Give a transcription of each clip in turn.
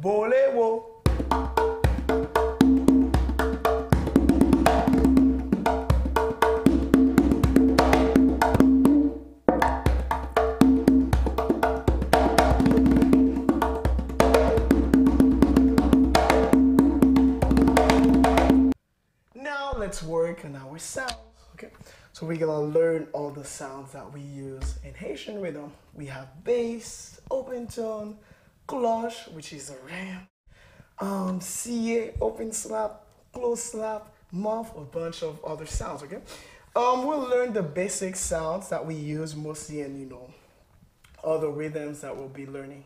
Bolewo. Now let's work on our sounds. Okay, so we're gonna learn all the sounds that we use in Haitian rhythm. We have bass, open tone, cloche, which is a ram, um, CA, open slap, close slap, muff, a bunch of other sounds. Okay, um, we'll learn the basic sounds that we use mostly in you know other rhythms that we'll be learning.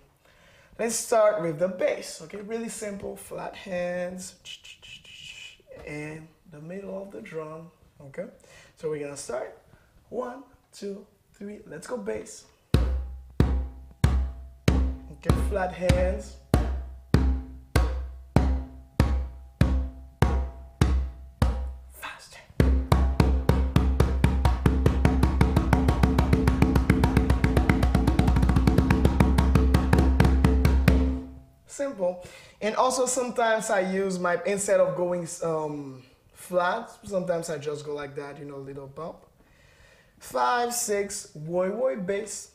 Let's start with the bass. Okay, really simple, flat hands and the middle of the drum. Okay, so we're gonna start. One, two, three. Let's go bass. Okay, flat hands. Simple. And also sometimes I use my, instead of going um, flat, sometimes I just go like that, you know, little bump. Five, six, woy woy bass.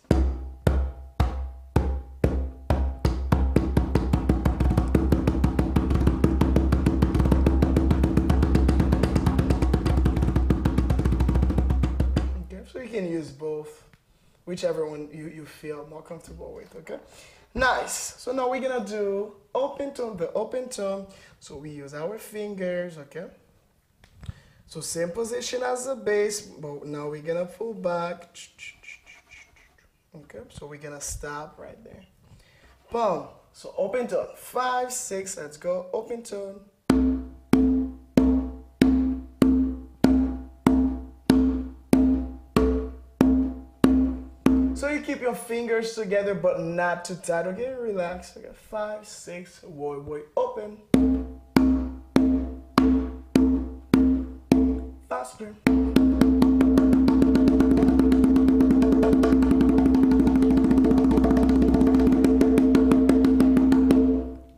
So you can use both, whichever one you, you feel more comfortable with, okay? Nice. So now we're gonna do open tone, the open tone. So we use our fingers, okay? So same position as the bass, but now we're gonna pull back. Okay, so we're gonna stop right there. Boom. So open tone. Five, six, let's go. Open tone. So you keep your fingers together, but not too tight. Okay, relax. Okay, five, six, boy, boy, open. Faster.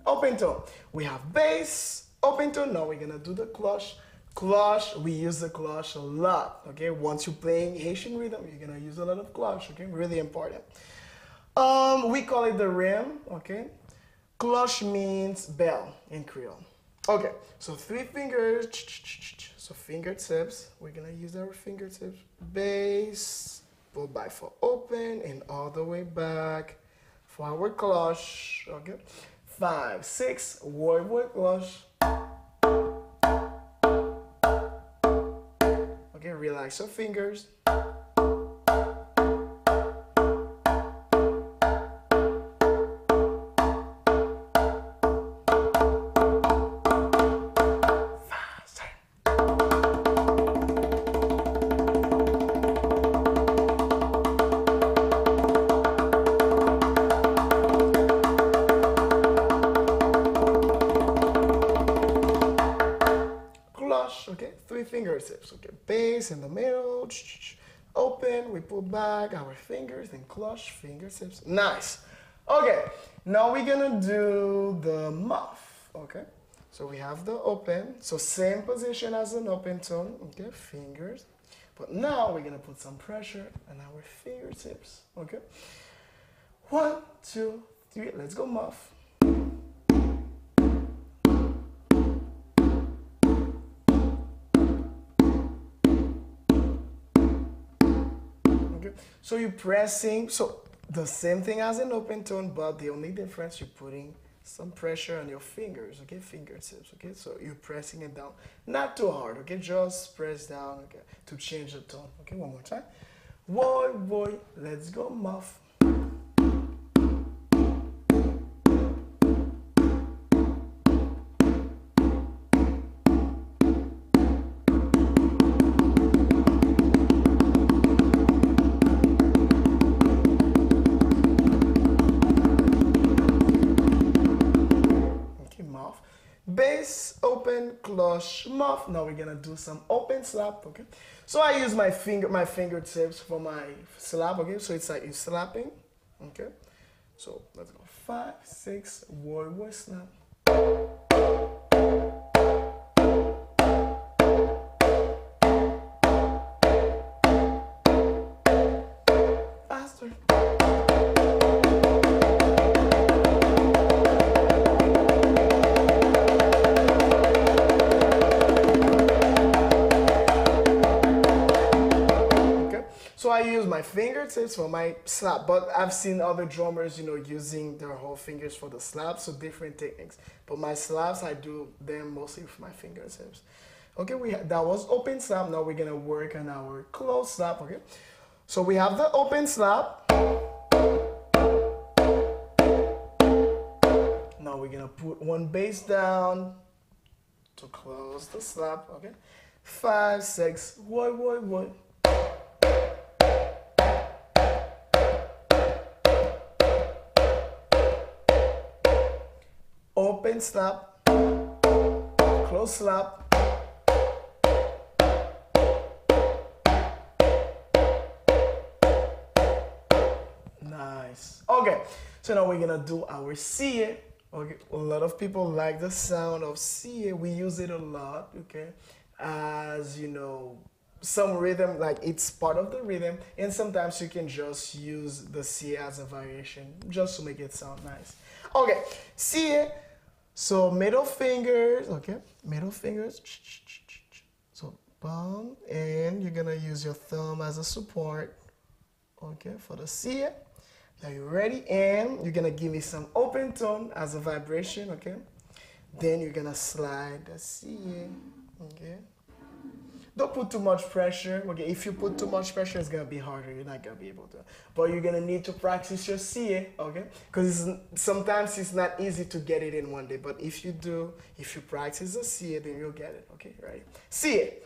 Open tone. We have bass, open tone. Now we're gonna do the cloche. Cloche, we use the cloche a lot. Okay, once you're playing Haitian rhythm, you're gonna use a lot of cloche. Okay, really important. Um, we call it the rim. Okay, cloche means bell in Creole. Okay, so three fingers. So fingertips. We're gonna use our fingertips. Bass, pull back for open, and all the way back for our cloche. Okay, five, six, word, word, cloche. Relax your fingers. Okay, three fingertips, okay, Bass in the middle, open, we pull back our fingers, then cloche, fingertips, nice. Okay, now we're gonna do the muff, okay? So we have the open, so same position as an open tone, okay, fingers. But now we're gonna put some pressure on our fingertips, okay? One, two, three, let's go muff. Okay, so you're pressing, so the same thing as an open tone, but the only difference you're putting some pressure on your fingers, okay, fingertips, okay, so you're pressing it down, not too hard, okay, just press down, okay, to change the tone, okay, one more time. Boy, boy, let's go, muff. Open, muff. Now we're gonna do some open slap, okay? So I use my finger, my fingertips for my slap, okay? So it's like you're slapping, okay? So let's go five, six, word, word, snap. Faster. So I use my fingertips for my slap, but I've seen other drummers, you know, using their whole fingers for the slaps, so different techniques. But my slaps, I do them mostly with my fingertips. Okay, we ha- that was open slap. Now we're gonna work on our close slap. Okay, so we have the open slap. Now we're gonna put one bass down to close the slap. Okay, five, six, one, one, one. Open slap, close slap. Nice. Okay, so now we're gonna do our CA. Okay, a lot of people like the sound of CA. We use it a lot. Okay, as you know, some rhythm like it's part of the rhythm, and sometimes you can just use the CA as a variation just to make it sound nice. Okay, CA. So middle fingers. Okay, middle fingers. So palm, and you're gonna use your thumb as a support. Okay, for the CA. Now you're ready, and you're gonna give me some open tone as a vibration, okay? Then you're gonna slide the C, okay? Don't put too much pressure, okay? If you put too much pressure, it's gonna be harder. You're not gonna be able to. But you're gonna need to practice your CA, okay? Because sometimes it's not easy to get it in one day. But if you do, if you practice the CA, then you'll get it, okay? Right? CA.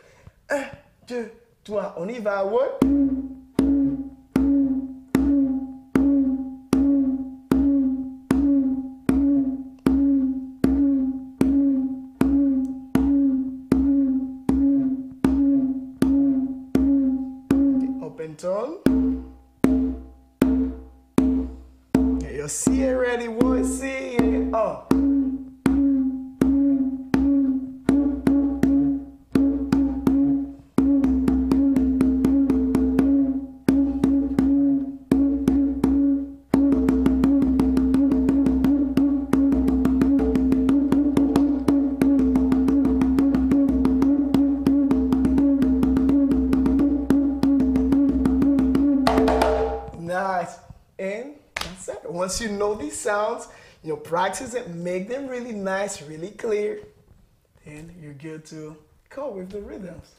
Un, deux, trois, on y va, what? Open tone. Get your C ready, one C. Oh. Once you know these sounds, you know, practice it, make them really nice, really clear, then you're good to go with the rhythms.